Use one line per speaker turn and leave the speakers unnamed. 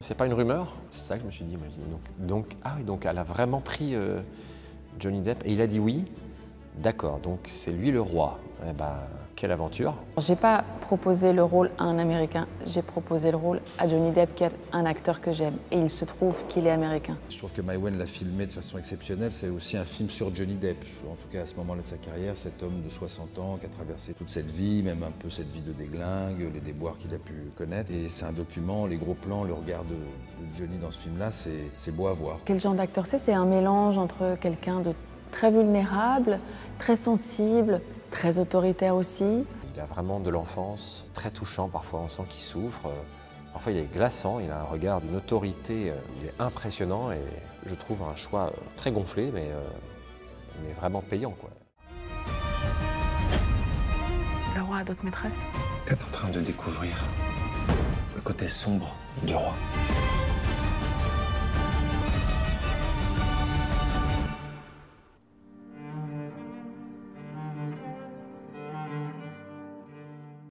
C'est pas une rumeur? C'est ça que je me suis dit. Donc, donc, ah donc elle a vraiment pris euh, Johnny Depp et il a dit oui. D'accord, donc c'est lui le roi. Eh ben, quelle aventure.
J'ai pas proposé le rôle à un Américain, j'ai proposé le rôle à Johnny Depp, qui est un acteur que j'aime. Et il se trouve qu'il est américain.
Je trouve que Maïwen l'a filmé de façon exceptionnelle. C'est aussi un film sur Johnny Depp. En tout cas, à ce moment-là de sa carrière, cet homme de 60 ans qui a traversé toute cette vie, même un peu cette vie de déglingue, les déboires qu'il a pu connaître. Et c'est un document, les gros plans, le regard de, de Johnny dans ce film-là, c'est beau à voir.
Quel genre d'acteur c'est? C'est un mélange entre quelqu'un de très vulnérable, très sensible, très autoritaire aussi.
Il a vraiment de l'enfance, très touchant, parfois on sent qu'il souffre. Parfois il est glaçant, il a un regard d'une autorité, euh, il est impressionnant et je trouve un choix euh, très gonflé mais, euh, mais vraiment payant. Quoi.
Le roi a d'autres maîtresses?
Est en train de découvrir le côté sombre du roi.